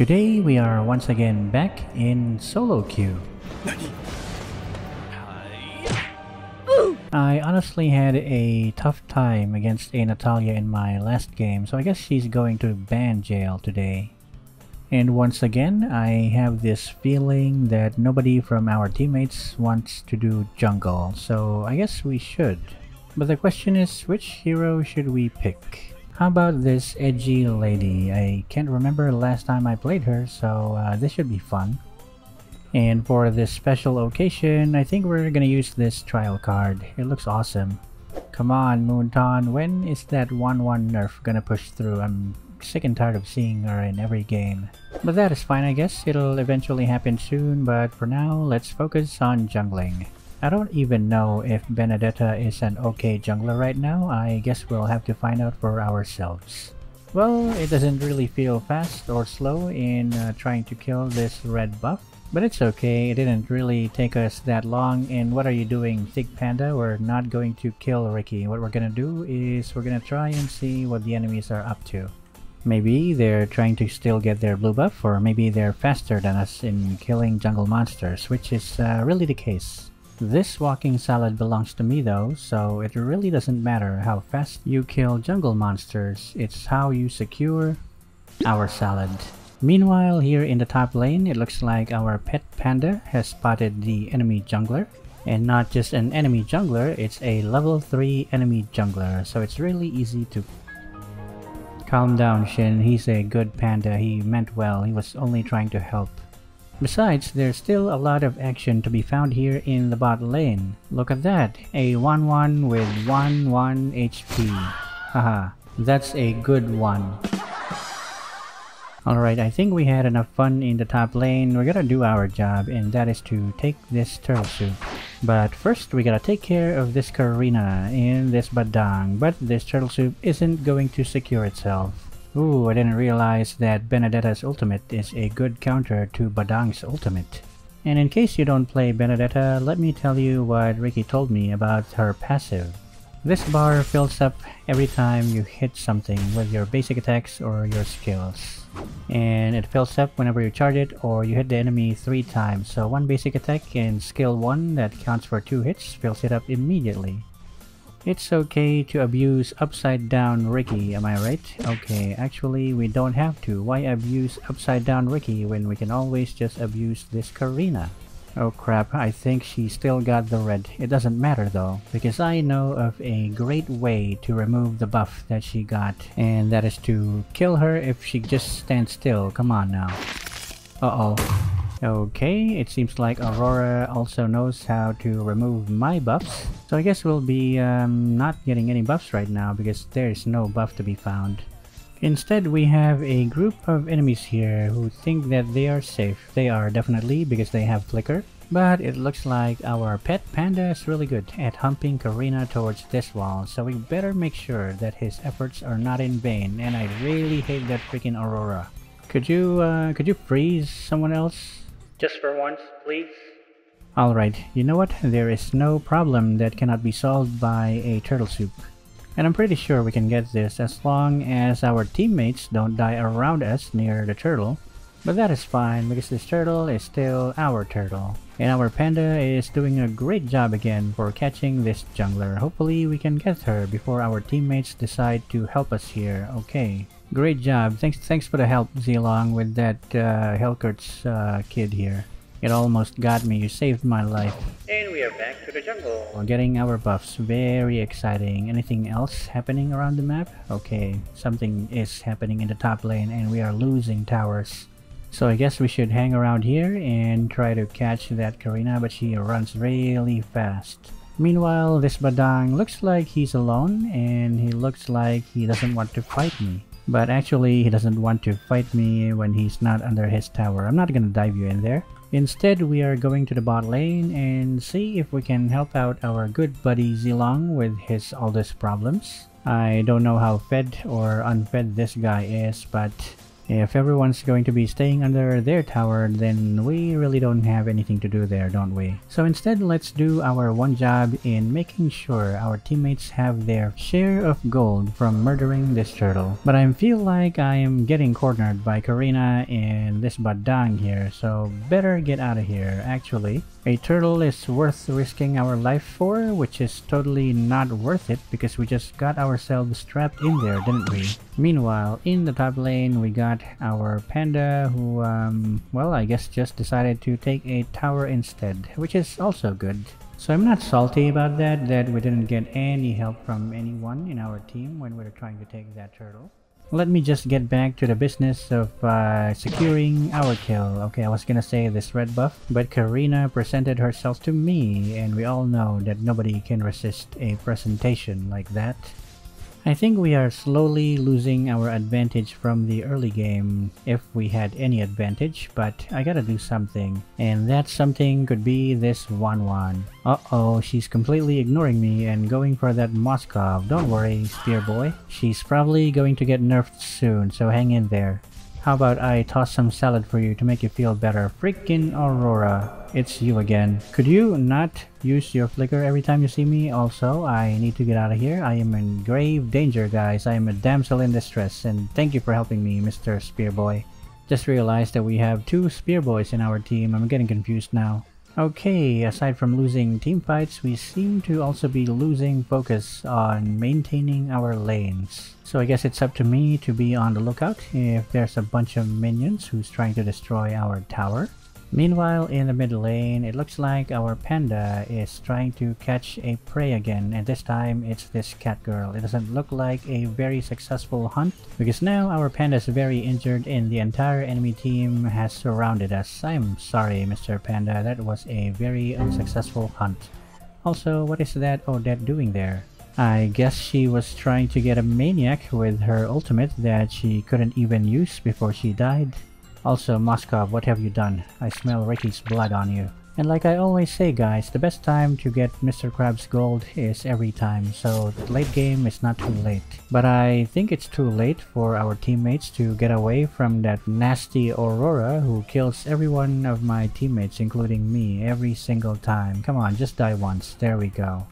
Today we are once again back in solo queue. I honestly had a tough time against a Natalia in my last game, so I guess she's going to ban jail today. And once again, I have this feeling that nobody from our teammates wants to do jungle, so I guess we should. But the question is, which hero should we pick? How about this edgy lady? I can't remember the last time I played her, so uh, this should be fun. And for this special occasion, I think we're gonna use this trial card. It looks awesome. Come on, Moonton, when is that Wanwan nerf gonna push through? I'm sick and tired of seeing her in every game. But that is fine I guess, it'll eventually happen soon, but for now, let's focus on jungling. I don't even know if Benedetta is an okay jungler right now, I guess we'll have to find out for ourselves. Well, it doesn't really feel fast or slow in uh, trying to kill this red buff. But it's okay, it didn't really take us that long and what are you doing Thick Panda? We're not going to kill Ricky, What we're gonna do is we're gonna try and see what the enemies are up to. Maybe they're trying to still get their blue buff, or maybe they're faster than us in killing jungle monsters, which is uh, really the case. This walking salad belongs to me though, so it really doesn't matter how fast you kill jungle monsters, it's how you secure our salad. Meanwhile, here in the top lane, it looks like our pet panda has spotted the enemy jungler. And not just an enemy jungler, it's a level 3 enemy jungler, so it's really easy to Calm down, Shin. He's a good panda. He meant well. He was only trying to help. Besides, there's still a lot of action to be found here in the bot lane. Look at that. A Wanwan with 1-1 HP. Haha, that's a good one. Alright, I think we had enough fun in the top lane. We're gonna do our job, and that is to take this turtle soup. But first, we gotta take care of this Karina in this Badang, but this turtle soup isn't going to secure itself. Ooh, I didn't realize that Benedetta's ultimate is a good counter to Badang's ultimate. And in case you don't play Benedetta, let me tell you what Ricky told me about her passive. This bar fills up every time you hit something with your basic attacks or your skills and it fills up whenever you charge it or you hit the enemy three times. So one basic attack and skill 1 that counts for 2 hits fills it up immediately. It's okay to abuse upside down Ricky, am I right? Okay, actually we don't have to. Why abuse upside down Ricky when we can always just abuse this Karina? Oh crap, I think she still got the red. It doesn't matter though, because I know of a great way to remove the buff that she got, and that is to kill her if she just stands still. Come on now. Uh-oh. Okay, it seems like Aurora also knows how to remove my buffs. So I guess we'll be um, not getting any buffs right now because there's no buff to be found. Instead, we have a group of enemies here who think that they are safe. They are definitely because they have Flicker. But it looks like our pet panda is really good at humping Karina towards this wall, so we better make sure that his efforts are not in vain, and I really hate that freaking Aurora. Could you, uh, could you freeze someone else? Just for once, please? Alright, you know what? There is no problem that cannot be solved by a turtle soup. And I'm pretty sure we can get this as long as our teammates don't die around us near the turtle. But that is fine because this turtle is still our turtle. And our panda is doing a great job again for catching this jungler. Hopefully we can get her before our teammates decide to help us here. Okay. Great job. Thanks thanks for the help, Zilong, with that uh, Helcurt's uh, kid here. It almost got me, you saved my life. And we are back to the jungle. We're getting our buffs, very exciting. Anything else happening around the map? Okay, something is happening in the top lane and we are losing towers. So I guess we should hang around here and try to catch that Karina, but she runs really fast. Meanwhile, this Badang looks like he's alone and he looks like he doesn't want to fight me. But actually, he doesn't want to fight me when he's not under his tower. I'm not gonna dive you in there. Instead, we are going to the bot lane and see if we can help out our good buddy Zilong with his all these problems. I don't know how fed or unfed this guy is, but If everyone's going to be staying under their tower, then we really don't have anything to do there, don't we? So instead, let's do our one job in making sure our teammates have their share of gold from murdering this turtle. But I feel like I am getting cornered by Karina and this Badang here, so better get out of here. Actually, a turtle is worth risking our life for, which is totally not worth it because we just got ourselves trapped in there, didn't we? Meanwhile, in the top lane, we got our panda who, um, well, I guess just decided to take a tower instead, which is also good. So I'm not salty about that, that we didn't get any help from anyone in our team when we were trying to take that turtle. Let me just get back to the business of uh, securing our kill. Okay, I was gonna say this red buff, but Karina presented herself to me, and we all know that nobody can resist a presentation like that. I think we are slowly losing our advantage from the early game, if we had any advantage, but I gotta do something. And that something could be this Wanwan. Uh-oh, she's completely ignoring me and going for that Moskov. Don't worry, Spear Boy. She's probably going to get nerfed soon, so hang in there. How about I toss some salad for you to make you feel better? Freaking Aurora, it's you again. Could you not use your flicker every time you see me? Also, I need to get out of here. I am in grave danger, guys. I am a damsel in distress, and thank you for helping me, Mr. Spearboy. Just realized that we have two Spearboys in our team. I'm getting confused now. Okay, aside from losing team fights, we seem to also be losing focus on maintaining our lanes. So I guess it's up to me to be on the lookout if there's a bunch of minions who's trying to destroy our tower. Meanwhile, in the mid lane, it looks like our panda is trying to catch a prey again, and this time it's this cat girl. It doesn't look like a very successful hunt, because now our panda is very injured and the entire enemy team has surrounded us. I'm sorry, Mr. Panda, that was a very unsuccessful hunt. Also, what is that Odette doing there? I guess she was trying to get a maniac with her ultimate that she couldn't even use before she died. Also, Moskov, what have you done? I smell Ricky's blood on you. And like I always say guys, the best time to get Mr. Krabs gold is every time, so late game is not too late. But I think it's too late for our teammates to get away from that nasty Aurora who kills every one of my teammates including me every single time. Come on, just die once. There we go.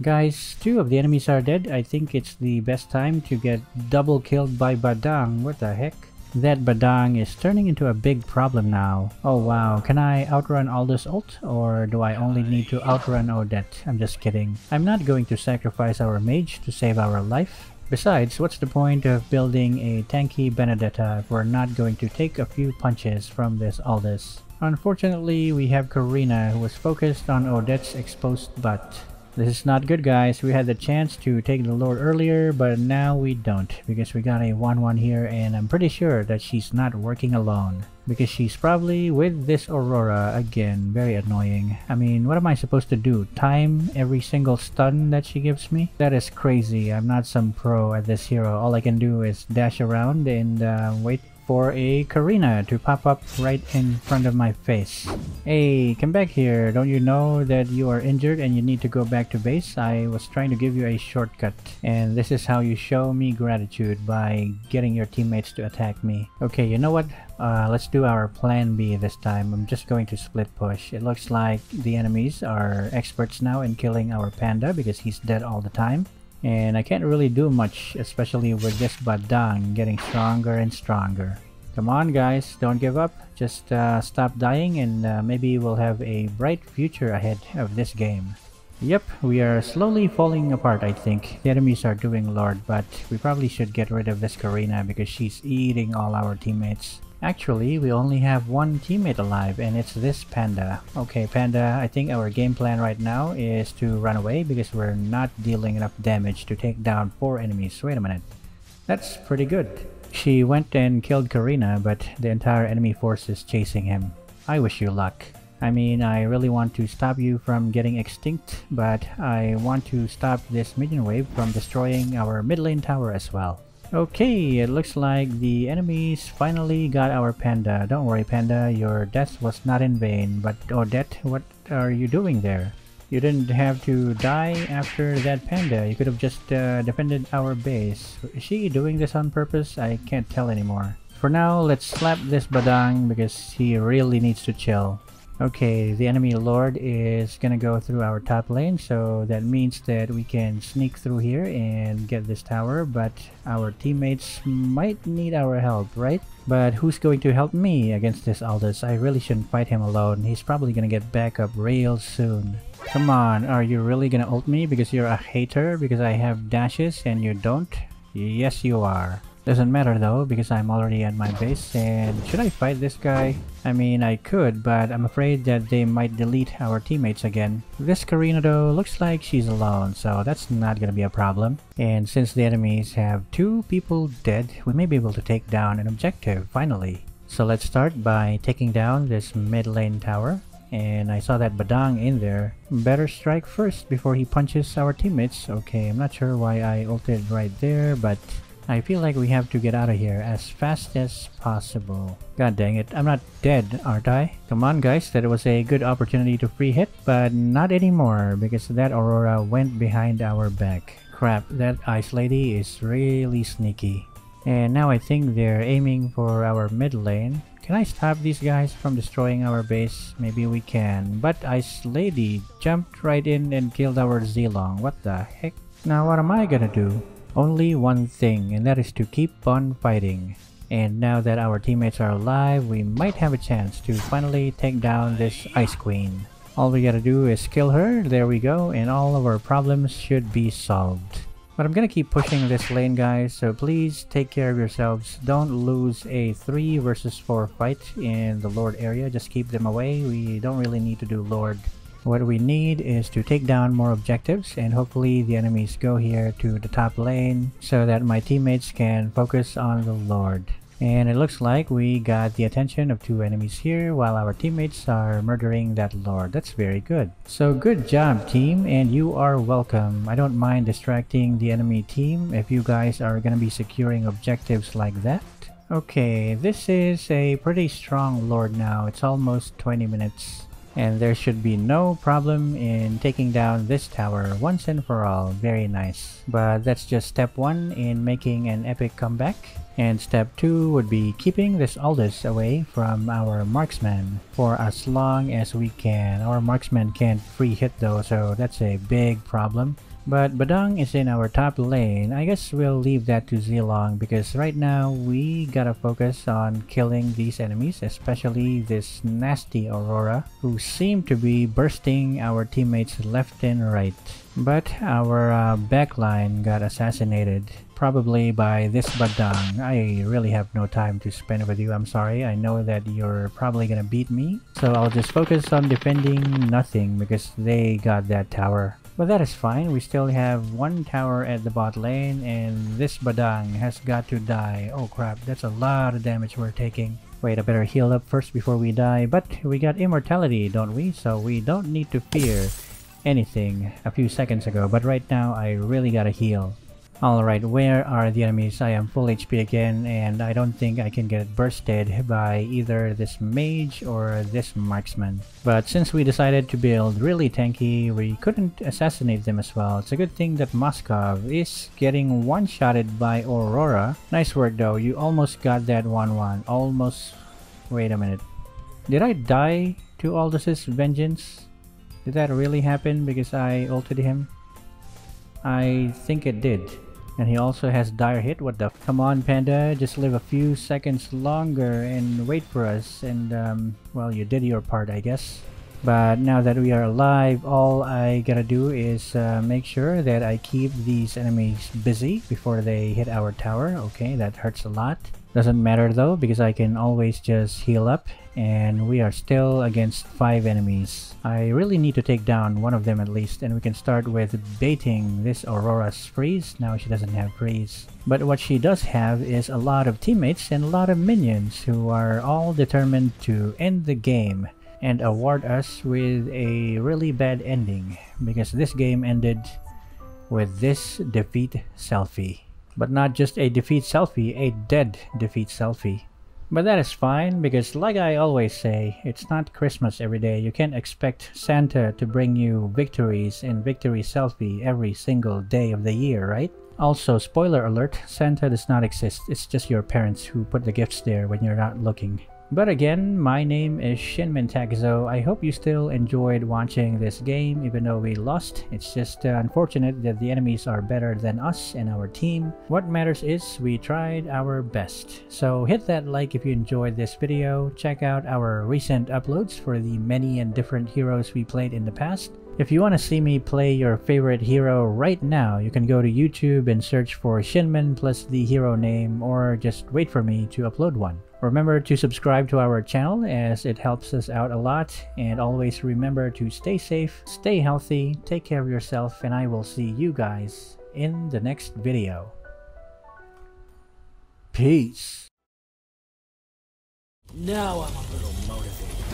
Guys, two of the enemies are dead. I think it's the best time to get double killed by Badang. What the heck? That Badang is turning into a big problem now. Oh wow, can I outrun Aldous ult? Or do I only need to outrun Odette? I'm just kidding. I'm not going to sacrifice our mage to save our life. Besides, what's the point of building a tanky Benedetta if we're not going to take a few punches from this Aldous? Unfortunately, we have Karina who was focused on Odette's exposed butt. This is not good guys. We had the chance to take the Lord earlier, but now we don't because we got a Wanwan here and I'm pretty sure that she's not working alone. Because she's probably with this Aurora again. Very annoying. I mean, what am I supposed to do? Time every single stun that she gives me? That is crazy. I'm not some pro at this hero. All I can do is dash around and uh, wait for a Karina to pop up right in front of my face. Hey, come back here. Don't you know that you are injured and you need to go back to base? I was trying to give you a shortcut. And this is how you show me gratitude by getting your teammates to attack me. Okay, you know what? Uh, let's do our plan B this time. I'm just going to split push. It looks like the enemies are experts now in killing our panda because he's dead all the time and I can't really do much especially with this Badang getting stronger and stronger. Come on guys, don't give up, just uh, stop dying and uh, maybe we'll have a bright future ahead of this game. Yep, we are slowly falling apart I think. The enemies are doing Lord, but we probably should get rid of this Karina because she's eating all our teammates. Actually, we only have one teammate alive and it's this Panda. Okay, Panda, I think our game plan right now is to run away because we're not dealing enough damage to take down four enemies. Wait a minute. That's pretty good. She went and killed Karina, but the entire enemy force is chasing him. I wish you luck. I mean, I really want to stop you from getting extinct, but I want to stop this minion wave from destroying our mid lane tower as well. Okay, it looks like the enemies finally got our panda. Don't worry panda, your death was not in vain. But Odette, what are you doing there? You didn't have to die after that panda. You could have just uh, defended our base. Is she doing this on purpose? I can't tell anymore. for now, let's slap this Badang because he really needs to chill. Okay, the enemy lord is gonna go through our top lane, so that means that we can sneak through here and get this tower, but our teammates might need our help, right? But who's going to help me against this Aldous? I really shouldn't fight him alone. He's probably gonna get back up real soon. Come on, are you really gonna ult me because you're a hater because I have dashes and you don't? Yes, you are. Doesn't matter though, because I'm already at my base, and should I fight this guy? I mean, I could, but I'm afraid that they might delete our teammates again. This Karina though looks like she's alone, so that's not gonna be a problem. And since the enemies have two people dead, we may be able to take down an objective, finally. So let's start by taking down this mid lane tower. And I saw that Badang in there. Better strike first before he punches our teammates. Okay, I'm not sure why I ulted right there, but I feel like we have to get out of here as fast as possible. God dang it, I'm not dead, aren't I? Come on guys, that was a good opportunity to free hit, but not anymore because that Aurora went behind our back. Crap, that Ice Lady is really sneaky. And now I think they're aiming for our mid lane. Can I stop these guys from destroying our base? Maybe we can. But Ice Lady jumped right in and killed our Zilong. What the heck? Now what am I gonna do? Only one thing and that is to keep on fighting. And now that our teammates are alive, we might have a chance to finally take down this Ice Queen. All we gotta do is kill her, there we go, and all of our problems should be solved. But I'm gonna keep pushing this lane guys, so please take care of yourselves. Don't lose a 3 versus 4 fight in the Lord area, just keep them away. We don't really need to do Lord what we need is to take down more objectives and hopefully the enemies go here to the top lane so that my teammates can focus on the Lord. And it looks like we got the attention of two enemies here while our teammates are murdering that lord. That's very good. So good job team and you are welcome. I don't mind distracting the enemy team if you guys are gonna be securing objectives like that. Okay, this is a pretty strong lord now. It's almost 20 minutes and there should be no problem in taking down this tower once and for all. Very nice. But that's just step 1 in making an epic comeback. And step 2 would be keeping this Aldous away from our marksman for as long as we can. Our marksman can't free hit though, so that's a big problem. But Badang is in our top lane. I guess we'll leave that to Zilong because right now we gotta focus on killing these enemies, especially this nasty Aurora who seem to be bursting our teammates left and right. But our uh, backline got assassinated probably by this Badang. I really have no time to spend with you, I'm sorry. I know that you're probably gonna beat me. So I'll just focus on defending nothing because they got that tower. But that is fine, we still have one tower at the bot lane and this Badang has got to die. Oh crap, that's a lot of damage we're taking. Wait, I better heal up first before we die. But we got immortality, don't we? So we don't need to fear anything a few seconds ago. But right now, I really gotta heal. Alright, where are the enemies? I am full HP again and I don't think I can get bursted by either this mage or this marksman. But since we decided to build really tanky, we couldn't assassinate them as well. It's a good thing that Moskov is getting one-shotted by Aurora. Nice work though, you almost got that Wanwan. Almost... Wait a minute. Did I die to Aldous' vengeance? Did that really happen because I ulted him? I think it did. And he also has dire hit. What the? Come on, Panda. Just live a few seconds longer and wait for us. And, um, well, you did your part, I guess. But now that we are alive, all I gotta do is uh, make sure that I keep these enemies busy before they hit our tower. Okay, that hurts a lot. Doesn't matter though, because I can always just heal up and we are still against 5 enemies. I really need to take down one of them at least and we can start with baiting this Aurora's freeze. Now she doesn't have freeze. But what she does have is a lot of teammates and a lot of minions who are all determined to end the game and award us with a really bad ending because this game ended with this defeat selfie. But not just a defeat selfie, a dead defeat selfie. But that is fine because like I always say, it's not Christmas every day. You can't expect Santa to bring you victories and victory selfie every single day of the year, right? Also, spoiler alert, Santa does not exist. It's just your parents who put the gifts there when you're not looking. But again, my name is Shinmen Takezo. I hope you still enjoyed watching this game even though we lost. It's just uh, unfortunate that the enemies are better than us and our team. What matters is we tried our best. So hit that like if you enjoyed this video. Check out our recent uploads for the many and different heroes we played in the past. If you want to see me play your favorite hero right now, you can go to YouTube and search for Shinmen plus the hero name or just wait for me to upload one. Remember to subscribe to our channel as it helps us out a lot and always remember to stay safe, stay healthy, take care of yourself and I will see you guys in the next video. Peace. Now I'm a little motivated.